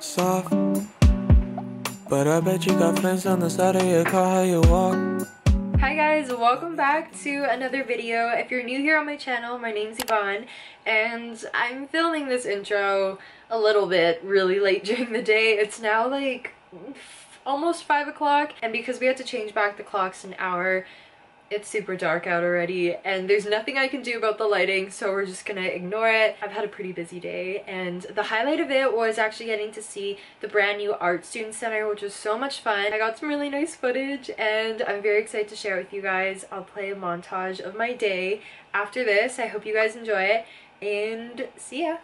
Soft, but I bet you got friends on the side of your car. How you walk? Hi guys, welcome back to another video. If you're new here on my channel, my name's Yvonne and I'm filming this intro a little bit really late during the day. It's now like almost 5 o'clock and because we had to change back the clocks an hour, it's super dark out already and there's nothing I can do about the lighting so we're just gonna ignore it. I've had a pretty busy day and the highlight of it was actually getting to see the brand new art student center which was so much fun. I got some really nice footage and I'm very excited to share it with you guys. I'll play a montage of my day after this. I hope you guys enjoy it and see ya!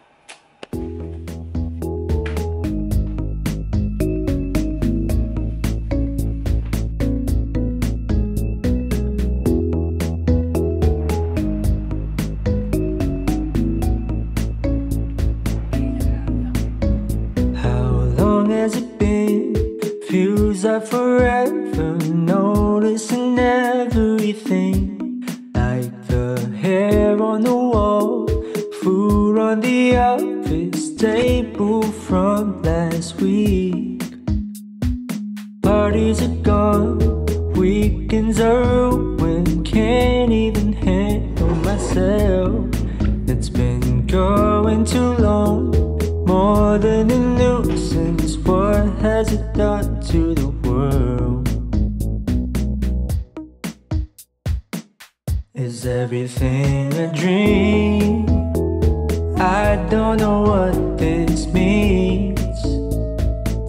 Like forever. Noticing everything. Like the hair on the wall, food on the office table from last week. Parties are gone, weekends are ruined. Can't even handle myself. It's been going too long, more than a nuisance. What has it Is everything a dream? I don't know what this means.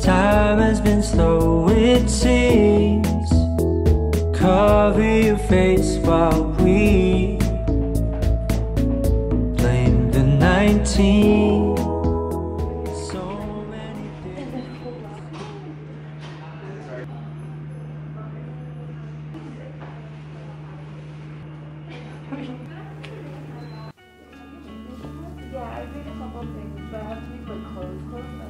Time has been slow, it seems. Cover your face while we blame the 19. Couple things, but I have to make like clothes clothes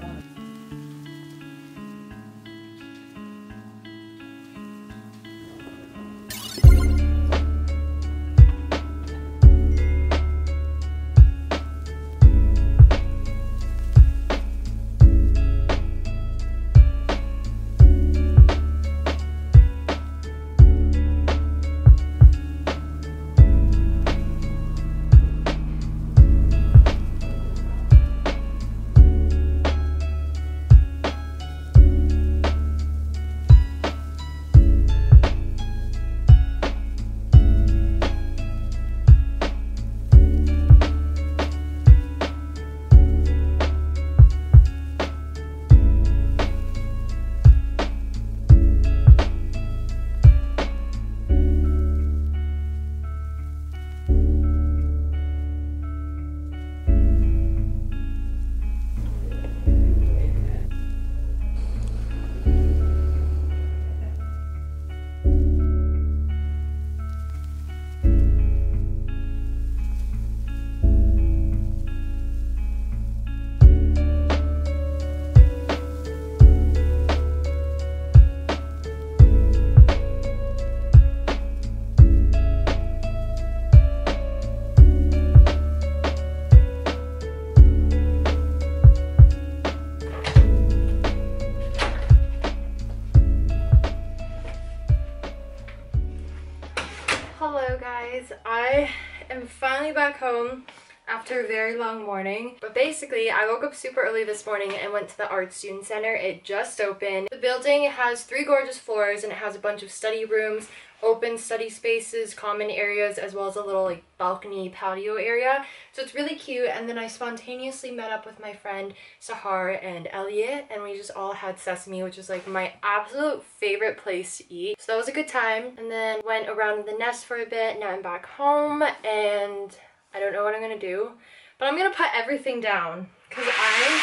am finally back home after a very long morning. But basically, I woke up super early this morning and went to the Art Student Center. It just opened. The building has three gorgeous floors and it has a bunch of study rooms, open study spaces, common areas, as well as a little like balcony patio area. So it's really cute. And then I spontaneously met up with my friend Sahar and Elliot and we just all had sesame, which is like my absolute favorite place to eat. So that was a good time. And then went around the nest for a bit. Now I'm back home and I don't know what I'm gonna do, but I'm gonna put everything down because I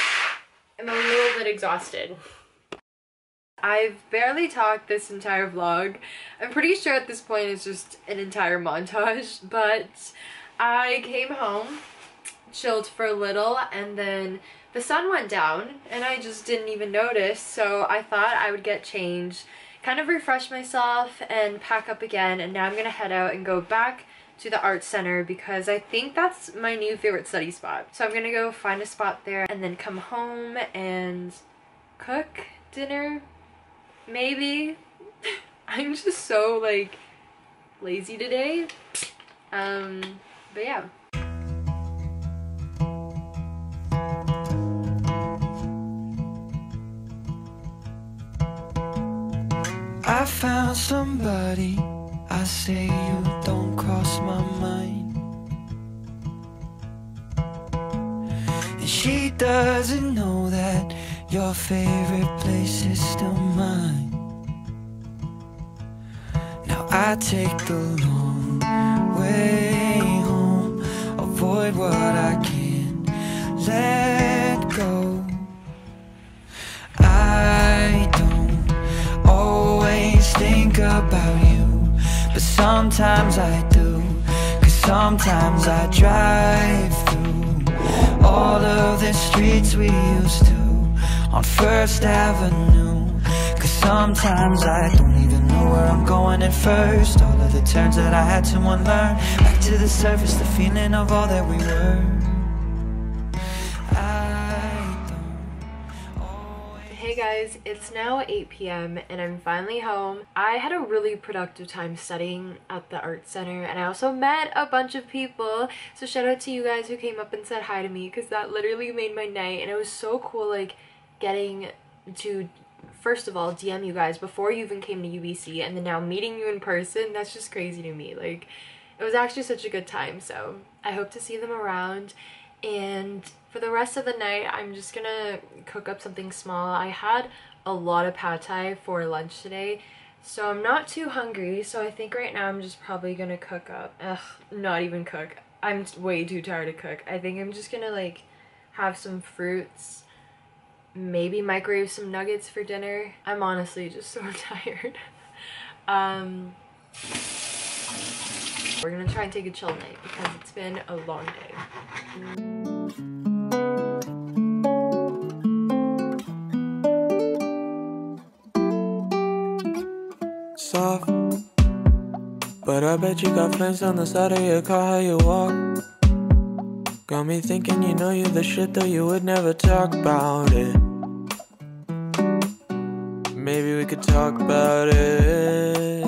am a little bit exhausted. I've barely talked this entire vlog. I'm pretty sure at this point it's just an entire montage, but I came home, chilled for a little, and then the sun went down and I just didn't even notice, so I thought I would get changed, kind of refresh myself and pack up again, and now I'm gonna head out and go back to the art center because I think that's my new favorite study spot. So I'm gonna go find a spot there and then come home and cook dinner maybe. I'm just so like lazy today. Um, but yeah. I found somebody I say you don't cross my mind. And she doesn't know that your favorite place is still mine. Now I take the long way home. Avoid what I can't let go sometimes I do Cause sometimes I drive through All of the streets we used to on First Avenue. Cause sometimes I don't even know where I'm going at first. All of the turns that I had to unlearn. Back to the surface, the feeling of all that we were guys, it's now 8 p.m. and I'm finally home. I had a really productive time studying at the art center and I also met a bunch of people. So shout out to you guys who came up and said hi to me because that literally made my night and it was so cool like getting to first of all DM you guys before you even came to UBC and then now meeting you in person that's just crazy to me like it was actually such a good time so I hope to see them around and for the rest of the night I'm just gonna cook up something small I had a lot of pad thai for lunch today so I'm not too hungry so I think right now I'm just probably gonna cook up ugh not even cook I'm way too tired to cook I think I'm just gonna like have some fruits maybe microwave some nuggets for dinner. I'm honestly just so tired. um, we're gonna try and take a chill night because it's been a long day. Soft, but I bet you got fence on the side of your car how you walk. Got me thinking you know you're the shit though you would never talk about it. Maybe we could talk about it.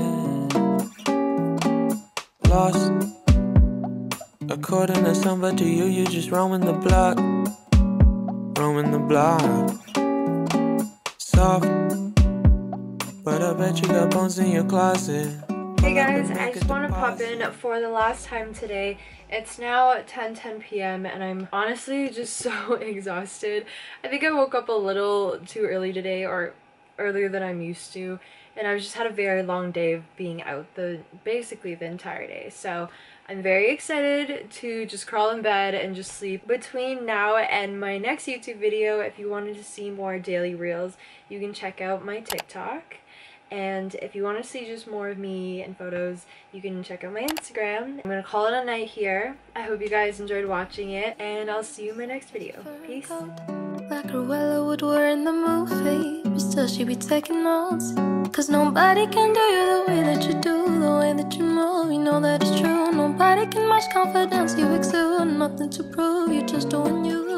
Lost. According to some but to you you just roaming the block. Roaming the block. Soft But I bet you got bones in your closet Hey guys, I just want to pop in for the last time today. It's now 10 10 p.m. and I'm honestly just so exhausted. I think I woke up a little too early today or earlier than I'm used to and I've just had a very long day of being out the basically the entire day. So I'm very excited to just crawl in bed and just sleep. Between now and my next YouTube video, if you wanted to see more daily reels, you can check out my TikTok. And if you want to see just more of me and photos, you can check out my Instagram. I'm going to call it a night here. I hope you guys enjoyed watching it, and I'll see you in my next video. Peace. Like Cruella would wear in the movie, still she be taking notes. Cause nobody can do you the way that you do, the way that you move. You know that it's true. Nobody can match confidence you exude. Nothing to prove, you're just doing you.